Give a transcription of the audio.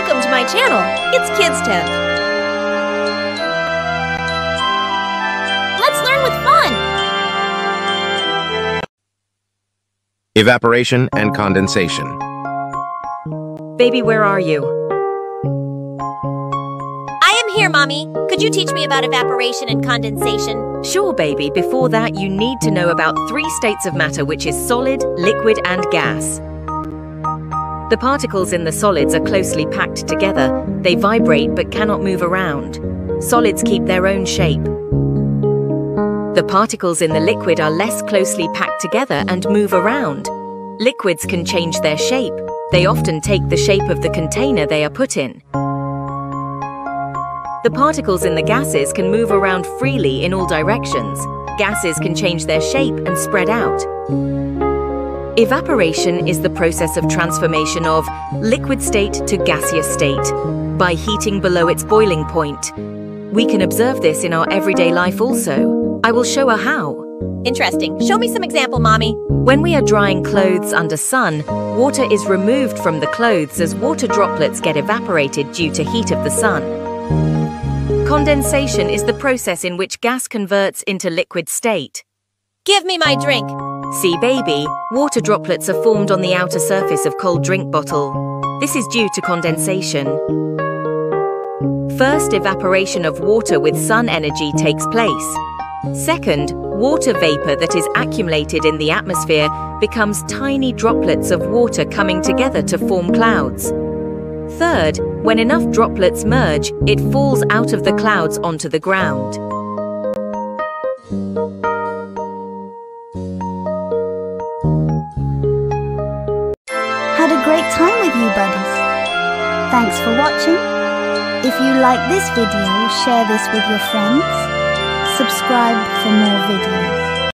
Welcome to my channel. It's Kids Tent. Let's learn with fun. Evaporation and condensation. Baby, where are you? I am here, Mommy. Could you teach me about evaporation and condensation? Sure, baby. Before that, you need to know about three states of matter, which is solid, liquid, and gas. The particles in the solids are closely packed together. They vibrate but cannot move around. Solids keep their own shape. The particles in the liquid are less closely packed together and move around. Liquids can change their shape. They often take the shape of the container they are put in. The particles in the gases can move around freely in all directions. Gases can change their shape and spread out. Evaporation is the process of transformation of liquid state to gaseous state by heating below its boiling point. We can observe this in our everyday life also. I will show her how. Interesting. Show me some example, Mommy. When we are drying clothes under sun, water is removed from the clothes as water droplets get evaporated due to heat of the sun. Condensation is the process in which gas converts into liquid state. Give me my drink. See baby, water droplets are formed on the outer surface of cold drink bottle. This is due to condensation. First, evaporation of water with sun energy takes place. Second, water vapor that is accumulated in the atmosphere becomes tiny droplets of water coming together to form clouds. Third, when enough droplets merge, it falls out of the clouds onto the ground. Thanks for watching. If you like this video, share this with your friends. Subscribe for more videos.